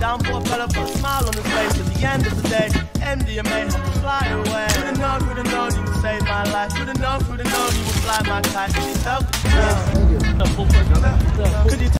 gotta put a smile on his face at the end of the day. MDMA had to fly away. Would've known, would've known you would save my life. Would've known, would've known you would fly my kite. Could help? tell?